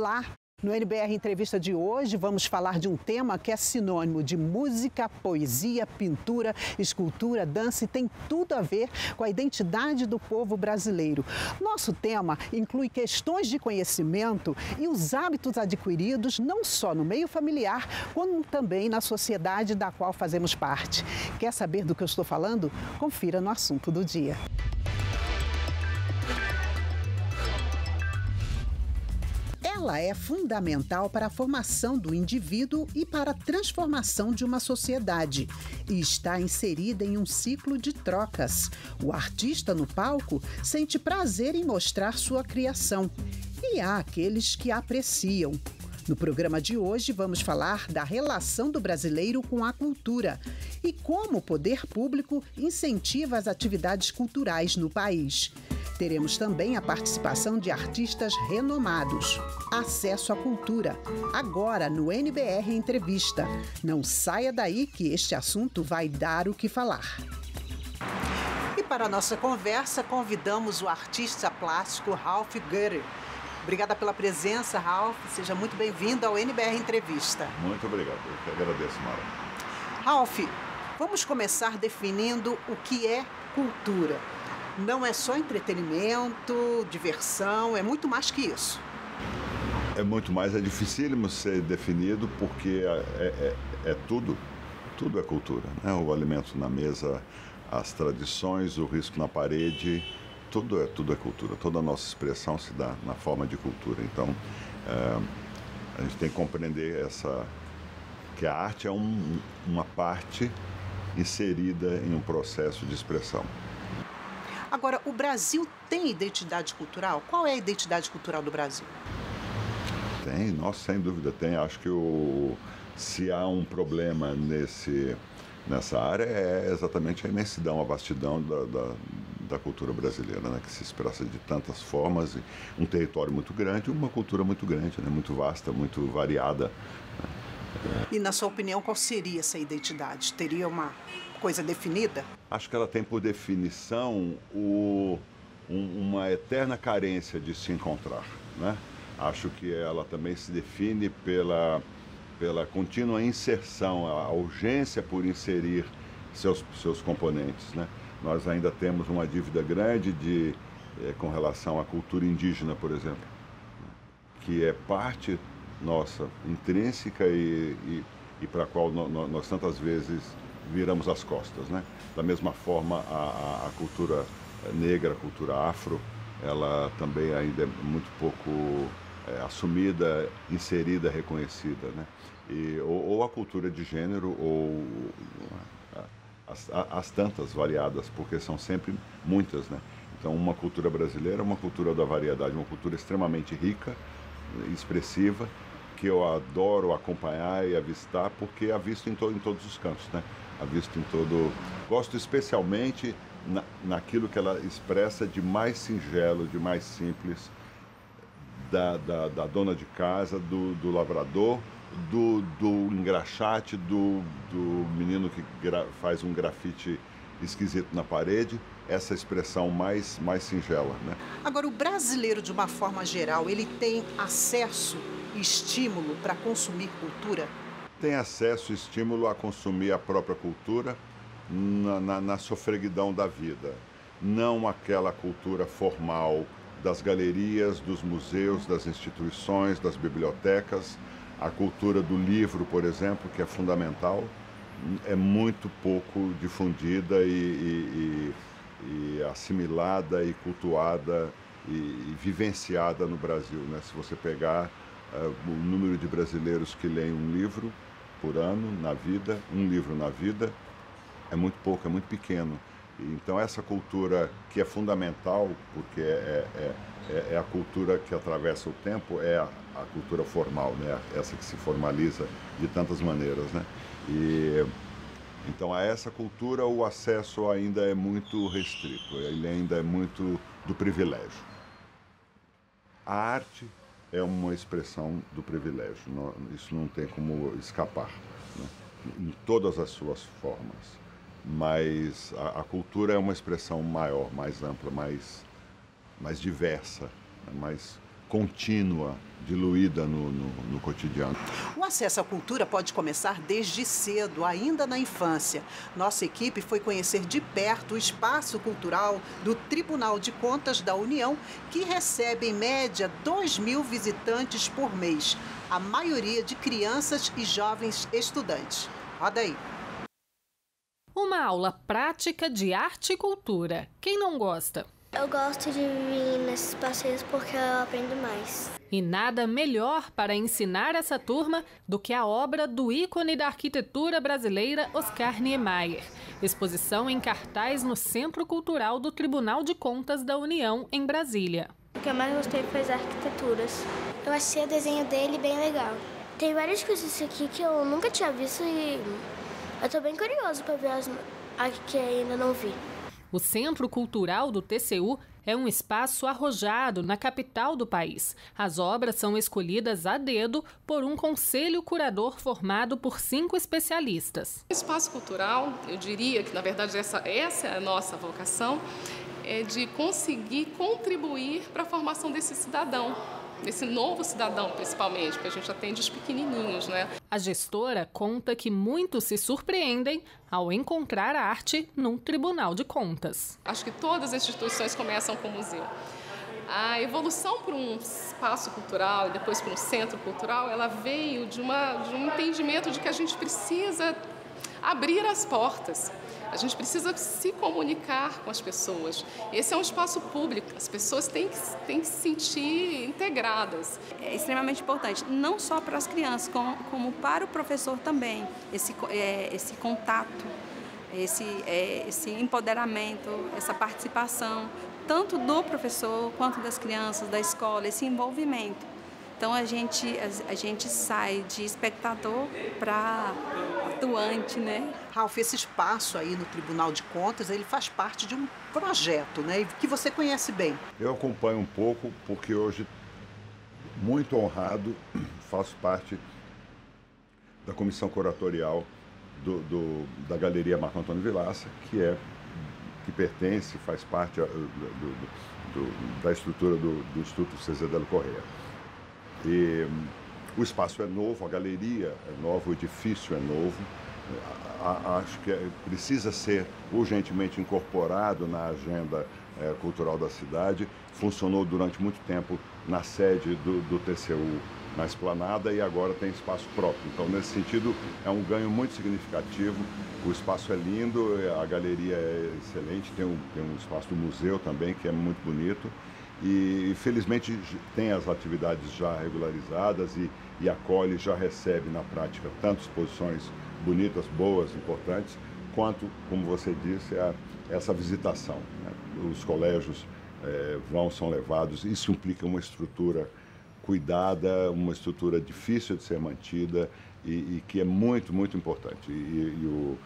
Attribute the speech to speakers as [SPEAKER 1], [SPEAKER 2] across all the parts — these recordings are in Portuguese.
[SPEAKER 1] Olá! No NBR Entrevista de hoje, vamos falar de um tema que é sinônimo de música, poesia, pintura, escultura, dança e tem tudo a ver com a identidade do povo brasileiro. Nosso tema inclui questões de conhecimento e os hábitos adquiridos não só no meio familiar, como também na sociedade da qual fazemos parte. Quer saber do que eu estou falando? Confira no assunto do dia. Ela é fundamental para a formação do indivíduo e para a transformação de uma sociedade e está inserida em um ciclo de trocas. O artista no palco sente prazer em mostrar sua criação e há aqueles que apreciam. No programa de hoje, vamos falar da relação do brasileiro com a cultura e como o poder público incentiva as atividades culturais no país. Teremos também a participação de artistas renomados. Acesso à cultura, agora no NBR Entrevista. Não saia daí que este assunto vai dar o que falar. E para a nossa conversa, convidamos o artista plástico Ralph Gutter. Obrigada pela presença, Ralph. Seja muito bem-vindo ao NBR Entrevista.
[SPEAKER 2] Muito obrigado. Eu que agradeço, Mara.
[SPEAKER 1] Ralph, vamos começar definindo o que é cultura não é só entretenimento, diversão, é muito mais que isso.
[SPEAKER 2] É muito mais, é dificílimo ser definido porque é, é, é, é tudo, tudo é cultura. Né? O alimento na mesa, as tradições, o risco na parede, tudo é, tudo é cultura. Toda a nossa expressão se dá na forma de cultura. Então, é, a gente tem que compreender essa que a arte é um, uma parte inserida em um processo de expressão.
[SPEAKER 1] Agora, o Brasil tem identidade cultural? Qual é a identidade cultural do Brasil?
[SPEAKER 2] Tem, nossa, sem dúvida tem. Acho que o, se há um problema nesse, nessa área é exatamente a imensidão, a vastidão da, da, da cultura brasileira, né, que se expressa de tantas formas, um território muito grande, uma cultura muito grande, né, muito vasta, muito variada. Né.
[SPEAKER 1] E na sua opinião, qual seria essa identidade? Teria uma coisa definida?
[SPEAKER 2] Acho que ela tem por definição o, um, uma eterna carência de se encontrar. Né? Acho que ela também se define pela, pela contínua inserção, a urgência por inserir seus, seus componentes. Né? Nós ainda temos uma dívida grande de, é, com relação à cultura indígena, por exemplo, que é parte nossa, intrínseca e, e, e para a qual no, no, nós tantas vezes viramos as costas. Né? Da mesma forma, a, a cultura negra, a cultura afro, ela também ainda é muito pouco é, assumida, inserida, reconhecida. Né? E, ou, ou, a cultura de gênero, ou as, as, tantas variadas, porque são sempre muitas. Né? Então, uma cultura brasileira é uma cultura da variedade, uma cultura extremamente rica, expressiva, que eu adoro acompanhar e avistar, porque avisto em, to em todos os cantos. Né? visto em todo. Gosto especialmente na, naquilo que ela expressa de mais singelo, de mais simples, da, da, da dona de casa, do, do lavrador, do, do engraxate, do, do menino que faz um grafite esquisito na parede, essa expressão mais, mais singela. Né?
[SPEAKER 1] Agora, o brasileiro, de uma forma geral, ele tem acesso e estímulo para consumir cultura?
[SPEAKER 2] tem acesso e estímulo a consumir a própria cultura na, na, na sofreguidão da vida, não aquela cultura formal das galerias, dos museus, das instituições, das bibliotecas, a cultura do livro, por exemplo, que é fundamental, é muito pouco difundida e, e, e, e assimilada e cultuada e, vivenciada no Brasil. Né? Se você pegar uh, o número de brasileiros que leem um livro, por ano na vida, um livro na vida, é muito pouco, é muito pequeno. Então essa cultura que é fundamental, porque é, é, é, é a cultura que atravessa o tempo, é a, a, cultura formal, né? essa que se formaliza de tantas maneiras. Né? E, então a essa cultura o acesso ainda é muito restrito, ele ainda é muito do privilégio. A arte é uma expressão do privilégio. Não, isso não tem como escapar, né? em todas as suas formas. Mas a, a, cultura é uma expressão maior, mais ampla, mais, mais diversa, né? mais contínua, diluída no, no, no, cotidiano.
[SPEAKER 1] O acesso à cultura pode começar desde cedo, ainda na infância. Nossa equipe foi conhecer de perto o espaço cultural do Tribunal de Contas da União, que recebe em média 2 mil visitantes por mês, a maioria de crianças e jovens estudantes. Roda aí.
[SPEAKER 3] Uma aula prática de arte e cultura. Quem não gosta?
[SPEAKER 4] Eu gosto de vir nesses passeios porque eu aprendo mais.
[SPEAKER 3] E nada melhor para ensinar essa turma do que a obra do ícone da arquitetura brasileira Oscar Niemeyer. Exposição em cartaz no Centro Cultural do Tribunal de Contas da União, em Brasília.
[SPEAKER 4] O que eu mais gostei foi as arquiteturas. Eu achei o desenho dele bem legal. Tem várias coisas aqui que eu nunca tinha visto e eu estou bem curioso para ver as que ainda não vi.
[SPEAKER 3] O Centro Cultural do TCU é um espaço arrojado na capital do país. As obras são escolhidas a dedo por um conselho curador formado por cinco especialistas.
[SPEAKER 5] O espaço cultural, eu diria que na verdade essa, essa é a nossa vocação, é de conseguir contribuir para a formação desse cidadão desse novo cidadão, principalmente, porque a gente atende os pequenininhos, né?
[SPEAKER 3] A gestora conta que muitos se surpreendem ao encontrar a arte num tribunal de contas.
[SPEAKER 5] Acho que todas as instituições começam com o museu. A evolução para um espaço cultural e depois para um centro cultural, ela veio de, uma, de um entendimento de que a gente precisa abrir as portas. A gente precisa se comunicar com as pessoas. Esse é um espaço público, as pessoas têm que, têm que se sentir integradas.
[SPEAKER 6] É extremamente importante, não só para as crianças, como, como para o professor também, esse, é, esse contato, esse, é, esse empoderamento, essa participação, tanto do professor quanto das crianças, da escola, esse envolvimento. Então a gente, a, a gente sai de espectador para atuante, né?
[SPEAKER 1] Ralf, esse espaço aí no Tribunal de Contas, ele faz parte de um projeto, né? Que você conhece bem.
[SPEAKER 2] Eu acompanho um pouco porque hoje, muito honrado, faço parte da comissão curatorial do, do, da Galeria Marco Antônio Vilaça, que é que pertence, faz parte do, do, da estrutura do, do Instituto César Del Correia. E, o espaço é novo, a galeria é nova, o edifício é novo. acho que é, precisa ser urgentemente incorporado na agenda é, cultural da cidade. Funcionou durante muito tempo na sede do, do TCU na esplanada e agora tem espaço próprio. Então, nesse sentido, é um ganho muito significativo. O espaço é lindo, a galeria é excelente, tem um, tem um espaço do museu também que é muito bonito e felizmente tem as atividades já regularizadas e, e acolhe, já recebe na prática tanto exposições bonitas, boas, importantes, quanto, como você disse, a, essa visitação. Né? Os colégios é, vão, são levados, isso implica uma estrutura cuidada, uma estrutura difícil de ser mantida e, e que é muito, muito importante. E, e, o,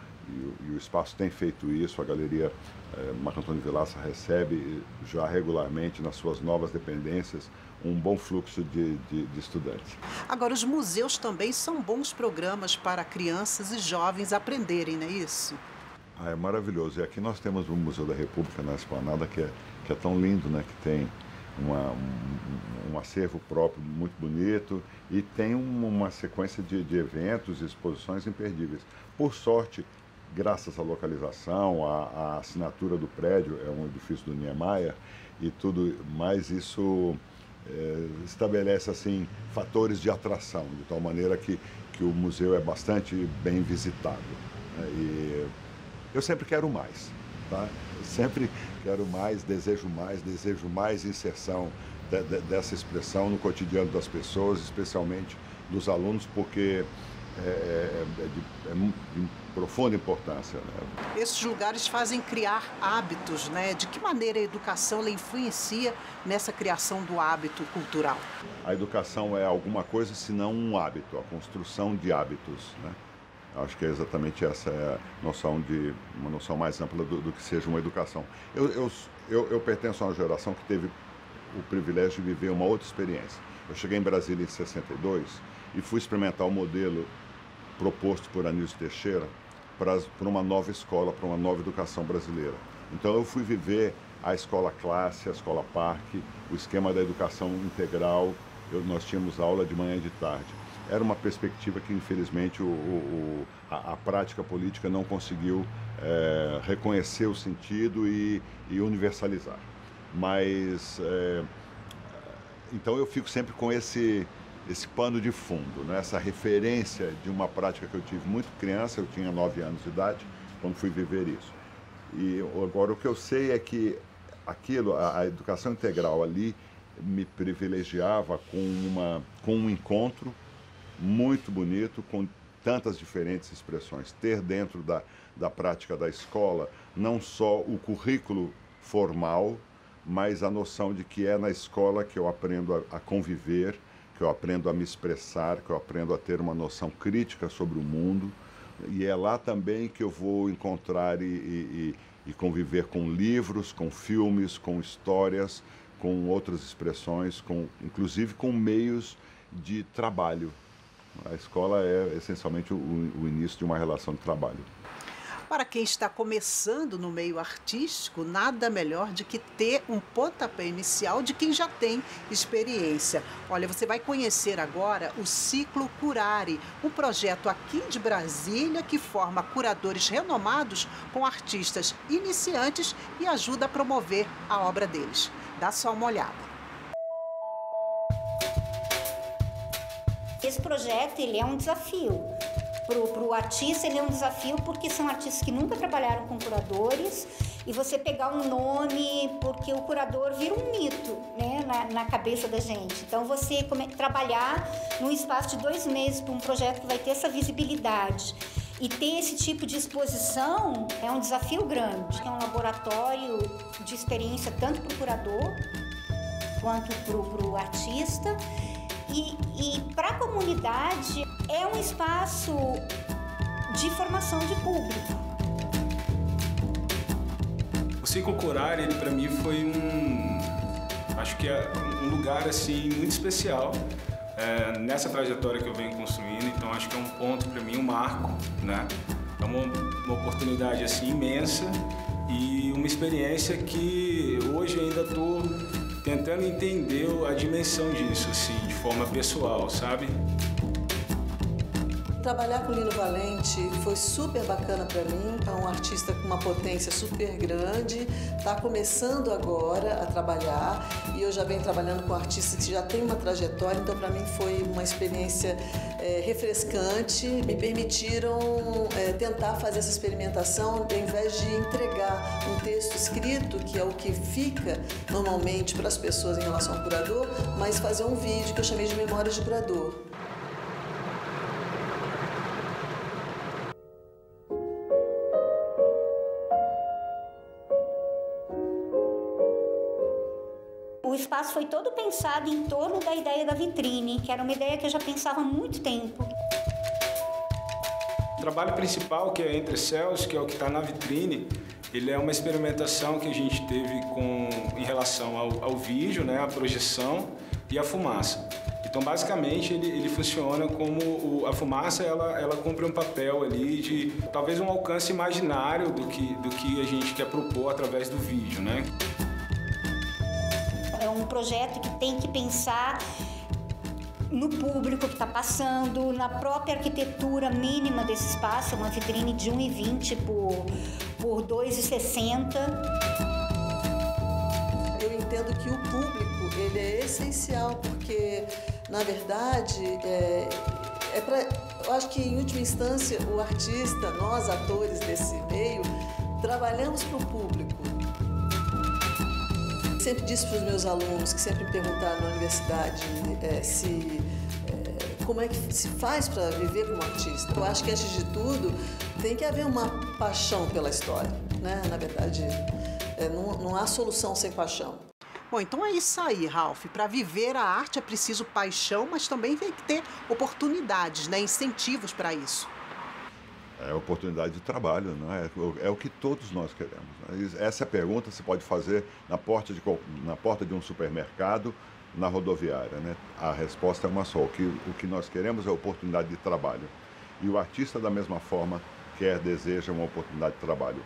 [SPEAKER 2] e, o, espaço tem feito isso, a Galeria é, Marco Antônio Vilaça recebe já regularmente nas suas novas dependências um bom fluxo de, de, de, estudantes.
[SPEAKER 1] Agora, os museus também são bons programas para crianças e jovens aprenderem, não é isso?
[SPEAKER 2] Ah, é maravilhoso. E aqui nós temos o Museu da República na Esplanada, que é, que é tão lindo, né? que tem uma, um, um, acervo próprio muito bonito e tem uma sequência de, de eventos e exposições imperdíveis. Por sorte, graças à localização, à, à, assinatura do prédio, é um edifício do Niemeyer, e tudo mais, isso é, estabelece assim fatores de atração, de tal maneira que, que o museu é bastante bem visitado. Né? E eu sempre quero mais, tá? Sempre quero mais, desejo mais, desejo mais inserção de, de, dessa expressão no cotidiano das pessoas, especialmente dos alunos, porque é, é, é, de, é de, profunda importância. Né?
[SPEAKER 1] Esses lugares fazem criar hábitos, né? De que maneira a educação influencia nessa criação do hábito cultural?
[SPEAKER 2] A educação é alguma coisa senão um hábito, a construção de hábitos, né? Acho que é exatamente essa é a noção de uma noção mais ampla do, do que seja uma educação. Eu, eu, eu, eu pertenço a uma geração que teve o privilégio de viver uma outra experiência. Eu cheguei em Brasília em 62 e fui experimentar o modelo proposto por Anísio Teixeira para, uma nova escola, para uma nova educação brasileira. Então eu fui viver a escola classe, a escola parque, o esquema da educação integral, eu, nós tínhamos aula de manhã e de tarde. Era uma perspectiva que, infelizmente, o, o, a, a, prática política não conseguiu é, reconhecer o sentido e, e universalizar. Mas, é, então, eu fico sempre com esse, esse pano de fundo, né? essa referência de uma prática que eu tive muito criança, eu tinha nove anos de idade, quando fui viver isso. E agora o que eu sei é que aquilo, a, a educação integral ali, me privilegiava com, uma, com um encontro muito bonito, com tantas diferentes expressões. Ter dentro da, da prática da escola não só o currículo formal, mas a noção de que é na escola que eu aprendo a, a conviver, que eu aprendo a me expressar, que eu aprendo a ter uma noção crítica sobre o mundo. E é lá também que eu vou encontrar e, e, e conviver com livros, com filmes, com histórias, com outras expressões, com, inclusive com meios de trabalho. A escola é essencialmente o, o início de uma relação de trabalho.
[SPEAKER 1] Para quem está começando no meio artístico, nada melhor de que ter um pontapé inicial de quem já tem experiência. Olha, você vai conhecer agora o Ciclo Curare, um projeto aqui de Brasília que forma curadores renomados com artistas iniciantes e ajuda a promover a obra deles. Dá só uma olhada.
[SPEAKER 7] Esse projeto ele é um desafio. Para o artista ele é um desafio porque são artistas que nunca trabalharam com curadores e você pegar um nome, porque o curador vira um mito né, na, na cabeça da gente. Então você come, trabalhar num espaço de dois meses para um projeto que vai ter essa visibilidade e ter esse tipo de exposição é um desafio grande. É um laboratório de experiência tanto para o curador quanto para o artista. E, e para a comunidade é um espaço de formação de público.
[SPEAKER 8] O Ciclo Curar, ele para mim foi um, acho que é um lugar assim muito especial é, nessa trajetória que eu venho construindo. Então acho que é um ponto para mim, um marco, né? É uma, uma oportunidade assim imensa e uma experiência que hoje ainda estou tentando entender a dimensão disso, assim, de forma pessoal, sabe?
[SPEAKER 9] Trabalhar com Lino Valente foi super bacana para mim. É um artista com uma potência super grande, está começando agora a trabalhar e eu já venho trabalhando com artistas que já têm uma trajetória, então para mim foi uma experiência é, refrescante. Me permitiram é, tentar fazer essa experimentação ao invés de entregar um texto escrito, que é o que fica normalmente para as pessoas em relação ao curador, mas fazer um vídeo que eu chamei de Memórias de Curador.
[SPEAKER 7] Foi todo pensado em torno da ideia da vitrine, que era uma ideia que eu já pensava há muito tempo.
[SPEAKER 8] O trabalho principal, que é Entre Céus, que é o que está na vitrine, ele é uma experimentação que a gente teve com, em relação ao, ao vídeo, né, a projeção e a fumaça. Então, basicamente, ele, ele funciona como o, a fumaça, ela, ela cumpre um papel ali de talvez um alcance imaginário do que, do que a gente quer propor através do vídeo, né?
[SPEAKER 7] É um projeto que tem que pensar no público que está passando, na própria arquitetura mínima desse espaço, uma vitrine de 1,20 por, por 2,60.
[SPEAKER 9] Eu entendo que o público ele é essencial porque, na verdade, é, é pra, eu acho que em última instância o artista, nós atores desse meio, trabalhamos para o público sempre disse para os meus alunos que sempre me perguntaram na universidade é, se é, como é que se faz para viver como artista. Eu acho que antes de tudo tem que haver uma paixão pela história, né? Na verdade, é, não, não há solução sem paixão.
[SPEAKER 1] Bom, então é isso aí, Ralph. Para viver a arte é preciso paixão, mas também tem que ter oportunidades, né? incentivos para isso
[SPEAKER 2] é oportunidade de trabalho, não é? É o que todos nós queremos. Né? Essa pergunta se pode fazer na porta de, na porta de um supermercado, na rodoviária, né? A resposta é uma só. O que, o que nós queremos é oportunidade de trabalho. E o artista, da mesma forma, quer, deseja uma oportunidade de trabalho.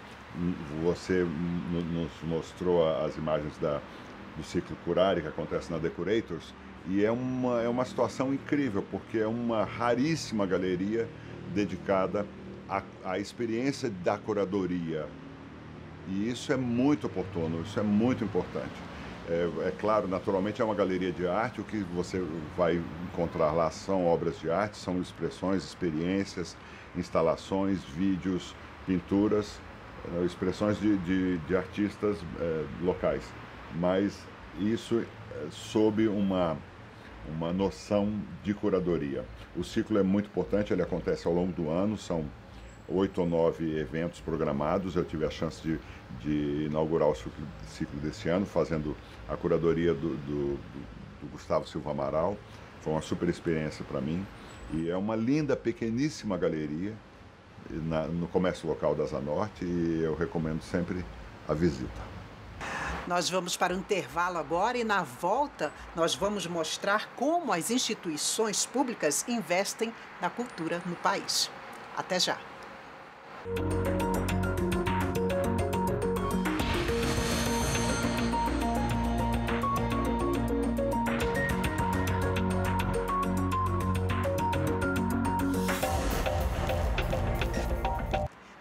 [SPEAKER 2] Você nos mostrou as imagens da, do ciclo Curare que acontece na Decorators e é uma, é uma situação incrível, porque é uma raríssima galeria dedicada à, à experiência da curadoria. E isso é muito oportuno, isso é muito importante. É, é, claro, naturalmente é uma galeria de arte, o que você vai encontrar lá são obras de arte, são expressões, experiências, instalações, vídeos, pinturas, é, expressões de, de, de artistas é, locais. Mas isso é, sob uma, uma noção de curadoria. O ciclo é muito importante, ele acontece ao longo do ano, são oito ou nove eventos programados. Eu tive a chance de, de inaugurar o ciclo, ciclo desse ano, fazendo a curadoria do, do, do Gustavo Silva Amaral. Foi uma super experiência para mim. E é uma linda, pequeníssima galeria na, no comércio local da Zanorte e eu recomendo sempre a visita.
[SPEAKER 1] Nós vamos para o intervalo agora e na volta nós vamos mostrar como as instituições públicas investem na cultura no país. Até já!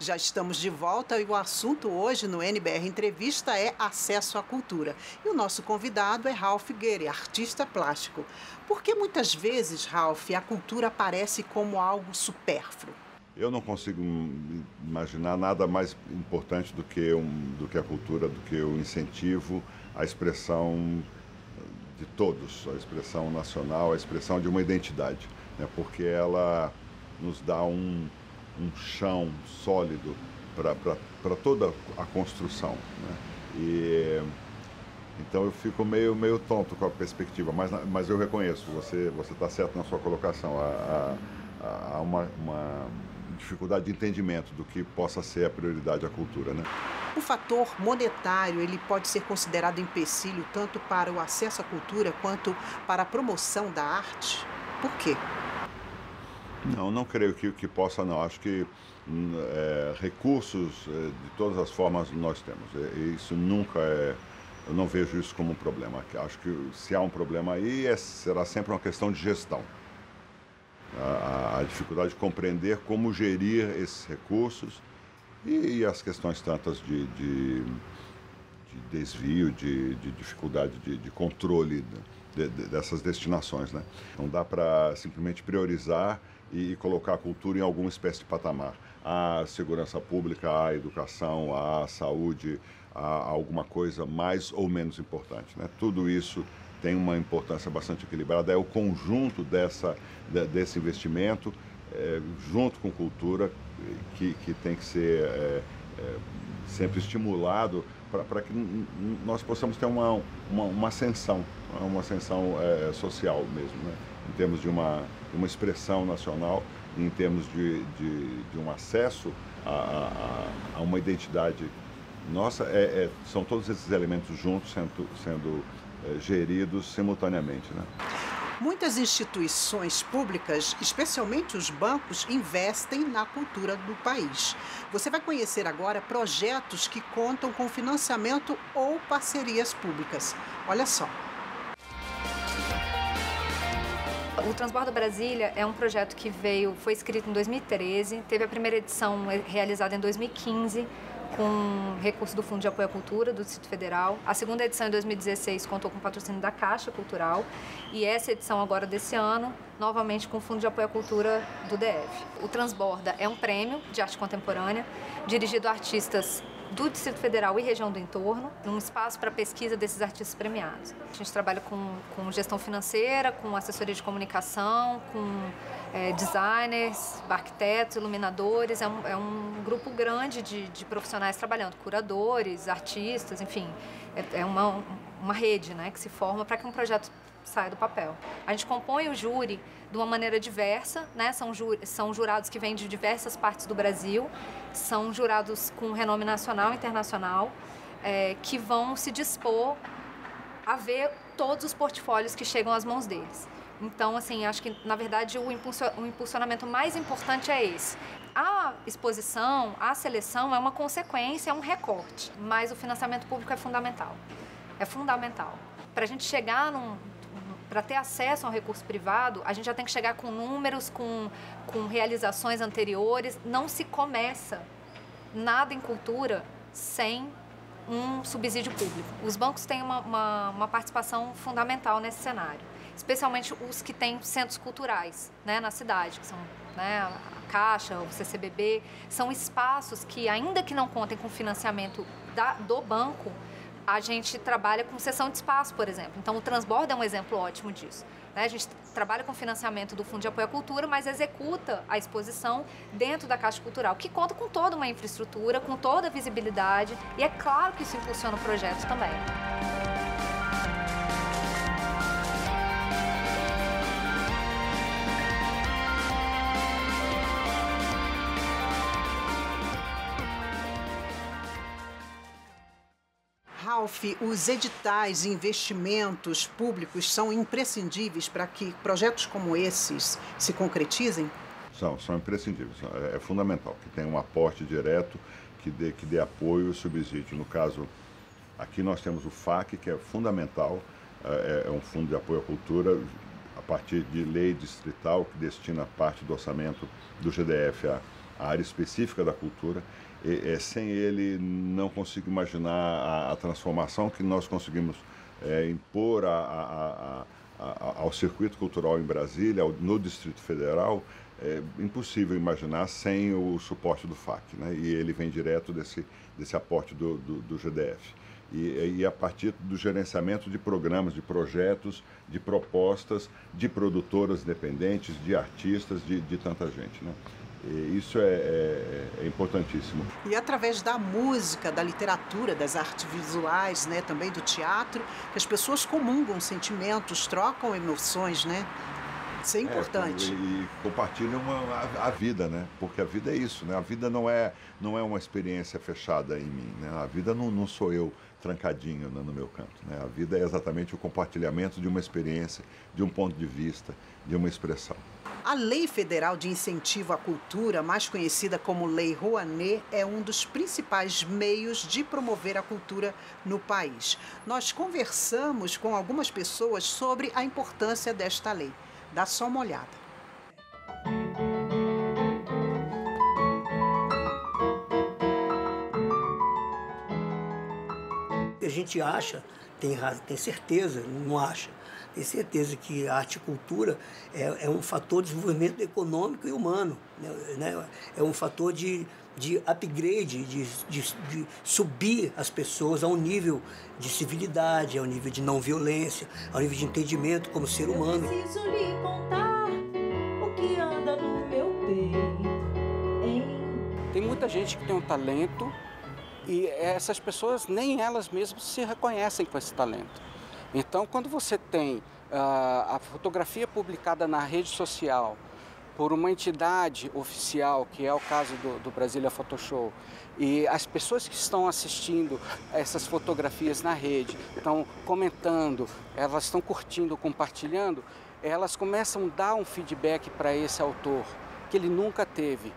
[SPEAKER 1] Já estamos de volta e o assunto hoje no NBR Entrevista é acesso à cultura. E o nosso convidado é Ralph Guerre, artista plástico. Por que muitas vezes, Ralph, a cultura aparece como algo supérfluo?
[SPEAKER 2] Eu não consigo imaginar nada mais importante do que, um, do que a cultura, do que o incentivo, a expressão de todos, a expressão nacional, a expressão de uma identidade, né? porque ela nos dá um, um chão sólido para toda a construção. Né? E, então eu fico meio, meio tonto com a perspectiva, mas, mas eu reconheço, você está certo na sua colocação. Há uma, uma dificuldade de entendimento do que possa ser a prioridade à cultura, né?
[SPEAKER 1] O fator monetário ele pode ser considerado empecilho tanto para o acesso à cultura quanto para a promoção da arte. Por quê?
[SPEAKER 2] Não, não creio que, que possa não. Acho que hum, é, recursos é, de todas as formas nós temos. E, isso nunca é. Eu não vejo isso como um problema. Acho que se há um problema aí, é, será sempre uma questão de gestão a, a dificuldade de compreender como gerir esses recursos e, e as questões tantas de, de, de desvio, de, de dificuldade de, de controle de, dessas destinações. Né? Não dá para simplesmente priorizar e, e colocar a cultura em alguma espécie de patamar. A segurança pública, a educação, a saúde, a alguma coisa mais ou menos importante. Né? Tudo isso tem uma importância bastante equilibrada, é o conjunto dessa, desse investimento, é, junto com cultura, que, que tem que ser é, é, sempre estimulado para que nós possamos ter uma, uma, uma ascensão, uma ascensão é, social mesmo, né? em termos de uma, uma expressão nacional, em termos de, de, de um acesso a, a, a, uma identidade nossa, é, é, são todos esses elementos juntos sendo, sendo geridos simultaneamente. Né?
[SPEAKER 1] Muitas instituições públicas, especialmente os bancos, investem na cultura do país. Você vai conhecer agora projetos que contam com financiamento ou parcerias públicas. Olha só.
[SPEAKER 10] O Transborda Brasília é um projeto que veio, foi escrito em 2013, teve a primeira edição realizada em 2015 com recurso do Fundo de Apoio à Cultura do Distrito Federal. A segunda edição, em 2016, contou com patrocínio da Caixa Cultural. E essa edição, agora desse ano, novamente com o Fundo de Apoio à Cultura do DF. O Transborda é um prêmio de arte contemporânea dirigido a artistas do Distrito Federal e região do entorno, um espaço para pesquisa desses artistas premiados. A gente trabalha com, com gestão financeira, com assessoria de comunicação, com é, designers, arquitetos, iluminadores. É um, é um grupo grande de, de, profissionais trabalhando, curadores, artistas, enfim. É, é uma, uma rede né, que se forma para que um projeto saia do papel. A gente compõe o júri de uma maneira diversa, né? São, ju são jurados que vêm de diversas partes do Brasil, são jurados com renome nacional e internacional, é, que vão se dispor a ver todos os portfólios que chegam às mãos deles. Então, assim, acho que, na verdade, o, impulsionamento mais importante é esse. A exposição, a seleção é uma consequência, é um recorte, mas o financiamento público é fundamental. É fundamental. Para a gente chegar num, para ter acesso a um recurso privado, a gente já tem que chegar com números, com, com realizações anteriores. Não se começa nada em cultura sem um subsídio público. Os bancos têm uma, uma, uma participação fundamental nesse cenário, especialmente os que têm centros culturais né, na cidade, que são né, a Caixa, o CCBB. São espaços que, ainda que não contem com financiamento da, do banco, a gente trabalha com cessão de espaço, por exemplo. Então, o transbordo é um exemplo ótimo disso. Né? A gente trabalha com financiamento do Fundo de Apoio à Cultura, mas executa a exposição dentro da Caixa Cultural, que conta com toda uma infraestrutura, com toda a visibilidade, e é claro que isso impulsiona o projeto também.
[SPEAKER 1] Os editais e investimentos públicos são imprescindíveis para que projetos como esses se concretizem?
[SPEAKER 2] São, são imprescindíveis. É, é fundamental que tenha um aporte direto que dê, que dê apoio e subsídio. No caso, aqui nós temos o FAC, que é fundamental, é, é um fundo de apoio à cultura, a partir de lei distrital que destina parte do orçamento do GDF à área específica da cultura é, sem ele não consigo imaginar a, a transformação que nós conseguimos é, impor a, a, ao circuito cultural em Brasília, ao, no Distrito Federal, é impossível imaginar sem o suporte do FAC, né? e ele vem direto desse, desse aporte do, do, do GDF. E, e, a partir do gerenciamento de programas, de projetos, de propostas, de produtoras independentes, de artistas, de, de tanta gente. Né? Isso é, é, é, importantíssimo.
[SPEAKER 1] E através da música, da literatura, das artes visuais, né, também do teatro, que as pessoas comungam sentimentos, trocam emoções, né? Isso é importante.
[SPEAKER 2] É, e, compartilham a, a, vida, né? Porque a vida é isso, né? A vida não é, não é uma experiência fechada em mim, né? A vida não, não sou eu trancadinho no meu canto, né? A vida é exatamente o compartilhamento de uma experiência, de um ponto de vista, de uma expressão.
[SPEAKER 1] A Lei Federal de Incentivo à Cultura, mais conhecida como Lei Rouanet, é um dos principais meios de promover a cultura no país. Nós conversamos com algumas pessoas sobre a importância desta lei. Dá só uma olhada.
[SPEAKER 11] A gente acha, tem, tem certeza, não acha, tem certeza que a arte e cultura é, é um fator de desenvolvimento econômico e humano. Né? né? É um fator de, de upgrade, de, de, de, subir as pessoas a um nível de civilidade, a um nível de não violência, a um nível de entendimento como ser humano.
[SPEAKER 12] Eu preciso lhe contar o que anda no meu peito. Hein?
[SPEAKER 13] Tem muita gente que tem um talento e essas pessoas nem elas mesmas se reconhecem com esse talento. Então, quando você tem uh, a fotografia publicada na rede social por uma entidade oficial, que é o caso do, do Brasília Photoshop, e as pessoas que estão assistindo essas fotografias na rede estão comentando, elas estão curtindo, compartilhando, elas começam a dar um feedback para esse autor que ele nunca teve.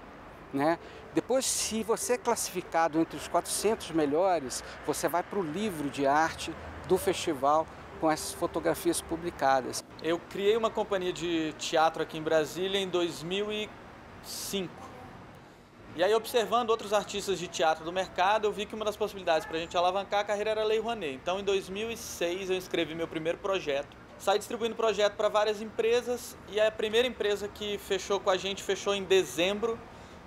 [SPEAKER 13] Né? Depois, se você é classificado entre os 400 melhores, você vai para o livro de arte do festival com essas fotografias publicadas.
[SPEAKER 14] Eu criei uma companhia de teatro aqui em Brasília em 2005. E aí, observando outros artistas de teatro do mercado, eu vi que uma das possibilidades para a gente alavancar a carreira era a Lei Rouanet. Então, em 2006, eu inscrevi meu primeiro projeto. Saí distribuindo projeto para várias empresas e a primeira empresa que fechou com a gente fechou em dezembro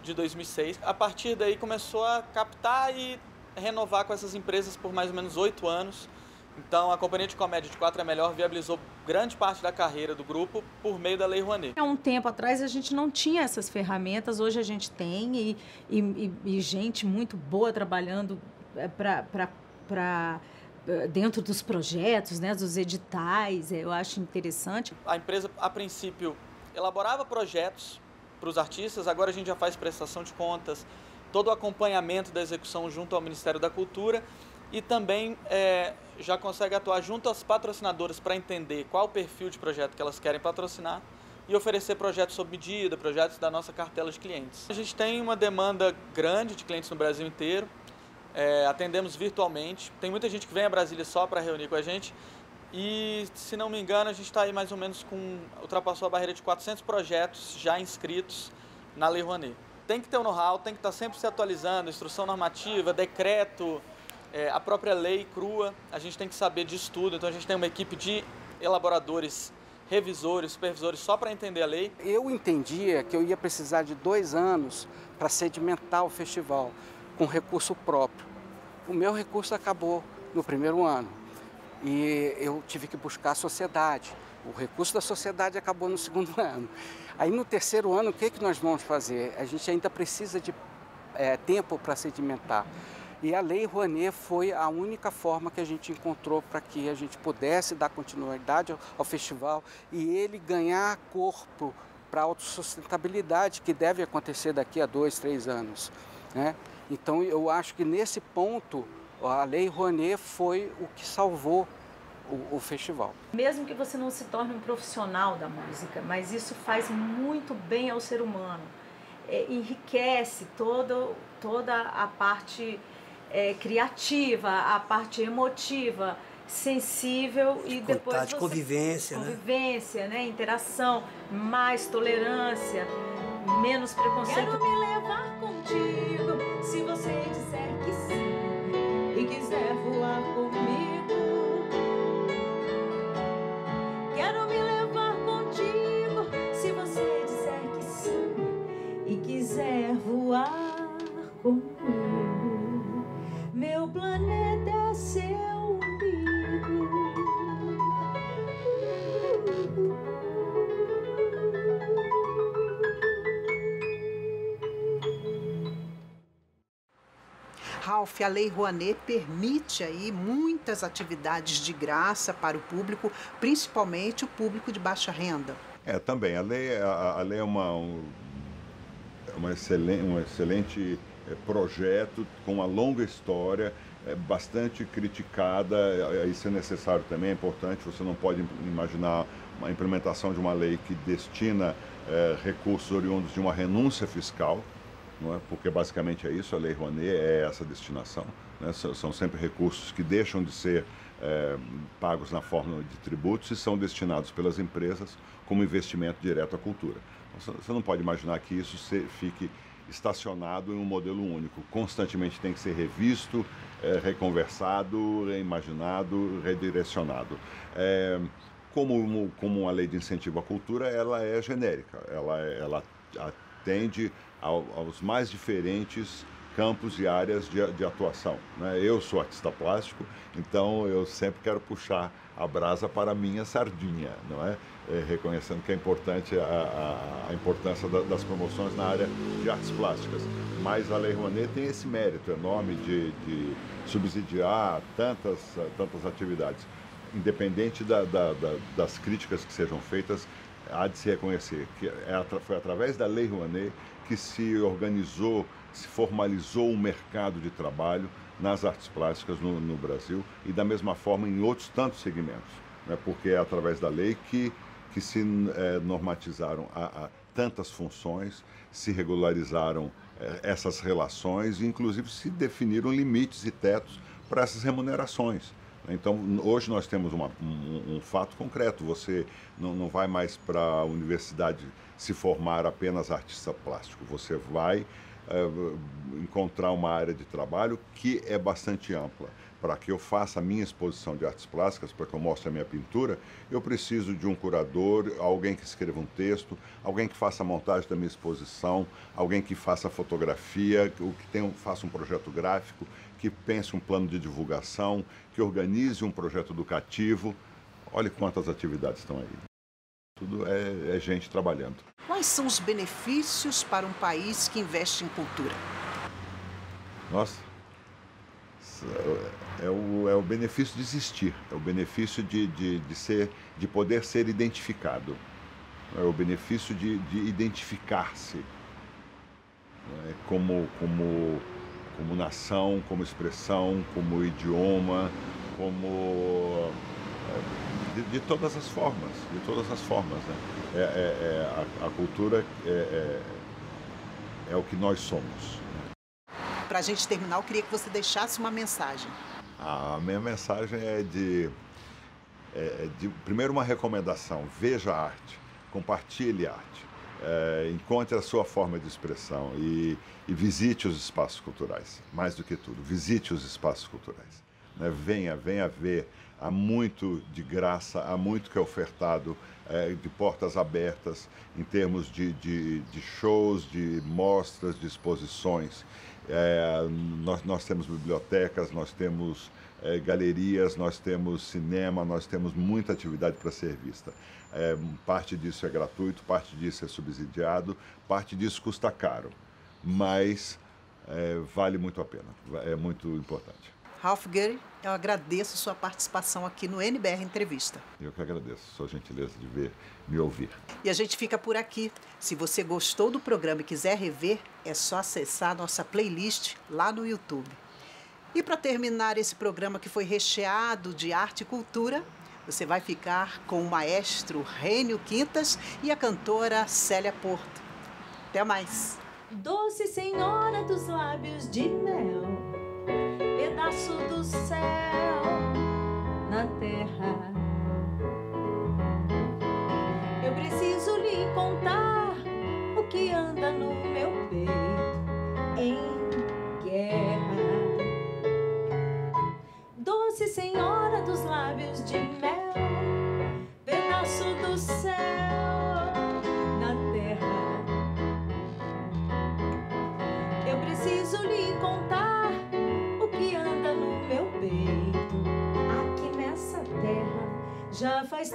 [SPEAKER 14] de 2006. A partir daí, começou a captar e renovar com essas empresas por mais ou menos oito anos. Então, a Companhia de Comédia de Quatro é Melhor viabilizou grande parte da carreira do grupo por meio da Lei Rouanet.
[SPEAKER 15] Há um tempo atrás a gente não tinha essas ferramentas, hoje a gente tem e, e, e gente muito boa trabalhando eh, para eh, dentro dos projetos, né, dos editais, eu acho interessante.
[SPEAKER 14] A empresa, a princípio, elaborava projetos para os artistas, agora a gente já faz prestação de contas, todo o acompanhamento da execução junto ao Ministério da Cultura e também é, já consegue atuar junto às patrocinadoras para entender qual o perfil de projeto que elas querem patrocinar e oferecer projetos sob medida, projetos da nossa cartela de clientes. A gente tem uma demanda grande de clientes no Brasil inteiro, é, atendemos virtualmente, tem muita gente que vem a Brasília só para reunir com a gente e, se não me engano, a gente está aí mais ou menos com, ultrapassou a barreira de 400 projetos já inscritos na Lei Rouanet. Tem que ter o um know-how, tem que estar tá sempre se atualizando, instrução normativa, decreto, é, a própria lei crua, a gente tem que saber disso tudo, então a gente tem uma equipe de elaboradores revisores, supervisores só para entender a lei?
[SPEAKER 13] Eu entendia que eu ia precisar de dois anos para sedimentar o festival com recurso próprio. O meu recurso acabou no primeiro ano e eu tive que buscar a sociedade. O recurso da sociedade acabou no segundo ano. Aí no terceiro ano, o que, que nós vamos fazer? A gente ainda precisa de é, tempo para sedimentar. E a Lei Rouanet foi a única forma que a gente encontrou para que a gente pudesse dar continuidade ao, festival e ele ganhar corpo para a autossustentabilidade que deve acontecer daqui a dois, três anos. Né? Então eu acho que nesse ponto a Lei Rouanet foi o que salvou o, o, festival.
[SPEAKER 15] Mesmo que você não se torne um profissional da música, mas isso faz muito bem ao ser humano. É, enriquece todo, toda a parte é, criativa, a parte emotiva, sensível e depois
[SPEAKER 11] você, convivência,
[SPEAKER 15] convivência, né? né? Interação, mais tolerância, menos preconceito.
[SPEAKER 12] Quero me levar contigo,
[SPEAKER 1] Ralph, a Lei Rouanet permite aí muitas atividades de graça para o público, principalmente o público de baixa renda.
[SPEAKER 2] É, também. A lei, a, a lei é uma, um, é uma excelente, um excelente é, projeto com uma longa história, é bastante criticada, é, isso é necessário também, é importante, você não pode imaginar uma implementação de uma lei que destina é, recursos oriundos de uma renúncia fiscal, não é? porque basicamente é isso, a Lei Rouanet é essa destinação, né? são sempre recursos que deixam de ser é, pagos na forma de tributos e são destinados pelas empresas como investimento direto à cultura. Você não pode imaginar que isso fique estacionado em um modelo único. Constantemente tem que ser revisto, é, reconversado, reimaginado, redirecionado. É, como, como uma lei de incentivo à cultura, ela é genérica, ela, ela atende ao, aos mais diferentes campos e áreas de, de atuação. Né? Eu sou artista plástico, então eu sempre quero puxar a brasa para a minha sardinha, não é? é reconhecendo que é importante a, a, a importância da, das promoções na área de artes plásticas. Mas a Lei Rouanet tem esse mérito enorme de, de subsidiar tantas, tantas atividades. Independente da, da, das críticas que sejam feitas, há de se reconhecer que é, foi através da Lei Rouanet que se organizou, se formalizou o mercado de trabalho nas artes plásticas no, no Brasil e da mesma forma em outros tantos segmentos, né? porque é através da lei que, que se é, normatizaram a, a tantas funções, se regularizaram é, essas relações e inclusive se definiram limites e tetos para essas remunerações. Então, hoje nós temos uma, um, um, fato concreto: você não, não vai mais para a universidade se formar apenas artista plástico, você vai é, encontrar uma área de trabalho que é bastante ampla. Para que eu faça a minha exposição de artes plásticas, para que eu mostre a minha pintura, eu preciso de um curador, alguém que escreva um texto, alguém que faça a montagem da minha exposição, alguém que faça a fotografia, que tenha, faça um projeto gráfico, que pense um plano de divulgação, que organize um projeto educativo. Olhe quantas atividades estão aí. Tudo é, é gente trabalhando.
[SPEAKER 1] Quais são os benefícios para um país que investe em cultura?
[SPEAKER 2] Nossa, é o, é o benefício de existir, é o benefício de, de, de, ser, de poder ser identificado, é o benefício de, de identificar-se é como, como como nação, como expressão, como idioma, como de, de, todas as formas, de todas as formas. Né? É, é, é a, a, cultura é, é, é, o que nós somos.
[SPEAKER 1] Para a gente terminar, eu queria que você deixasse uma mensagem.
[SPEAKER 2] A minha mensagem é de, é, de primeiro uma recomendação: veja a arte, compartilhe a arte, é, encontre a sua forma de expressão e, e visite os espaços culturais. Mais do que tudo, visite os espaços culturais. Né? Venha, venha ver há muito de graça, há muito que é ofertado é, de portas abertas em termos de, de, de shows, de mostras, de exposições. É, nós, nós temos bibliotecas, nós temos é, galerias, nós temos cinema, nós temos muita atividade para ser vista. É, parte disso é gratuito, parte disso é subsidiado, parte disso custa caro, mas é, vale muito a pena, é muito importante.
[SPEAKER 1] Ralph Gary, eu agradeço sua participação aqui no NBR Entrevista.
[SPEAKER 2] Eu que agradeço sua gentileza de ver, me ouvir.
[SPEAKER 1] E a gente fica por aqui. Se você gostou do programa e quiser rever, é só acessar nossa playlist lá no YouTube. E para terminar esse programa que foi recheado de arte e cultura, você vai ficar com o maestro Rênio Quintas e a cantora Célia Porto. Até mais!
[SPEAKER 12] Doce Senhora dos lábios de mel pedaço do céu na terra.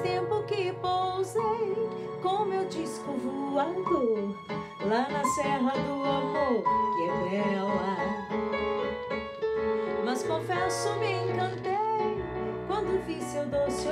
[SPEAKER 12] Tempo que pousei com meu disco voador lá na Serra do Amor, que é bela. Mas confesso, me encantei quando vi seu doce